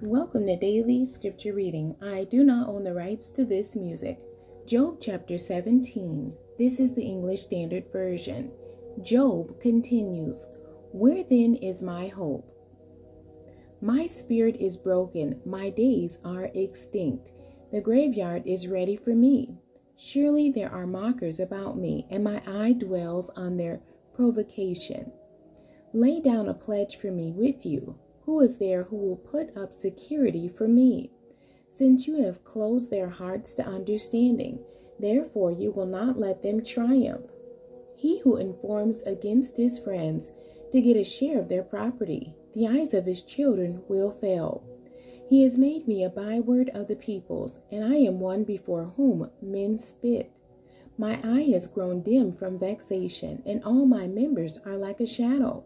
Welcome to Daily Scripture Reading. I do not own the rights to this music. Job chapter 17. This is the English Standard Version. Job continues Where then is my hope? My spirit is broken, my days are extinct. The graveyard is ready for me. Surely there are mockers about me, and my eye dwells on their provocation. Lay down a pledge for me with you. Who is there who will put up security for me? Since you have closed their hearts to understanding, therefore you will not let them triumph. He who informs against his friends to get a share of their property, the eyes of his children will fail. He has made me a byword of the peoples, and I am one before whom men spit. My eye has grown dim from vexation, and all my members are like a shadow.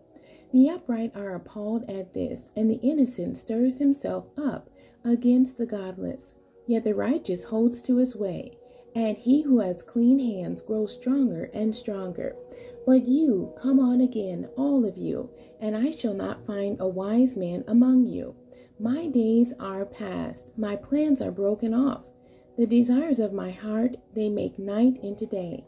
The upright are appalled at this, and the innocent stirs himself up against the godless. Yet the righteous holds to his way, and he who has clean hands grows stronger and stronger. But you, come on again, all of you, and I shall not find a wise man among you. My days are past, my plans are broken off. The desires of my heart, they make night into day.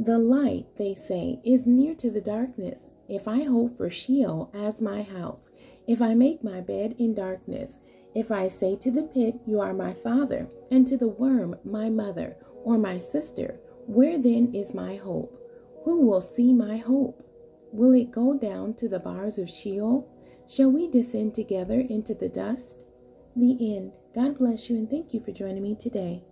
The light, they say, is near to the darkness. If I hope for Sheol as my house, if I make my bed in darkness, if I say to the pit, You are my father, and to the worm, My mother, or my sister, where then is my hope? Who will see my hope? Will it go down to the bars of Sheol? Shall we descend together into the dust? The end. God bless you and thank you for joining me today.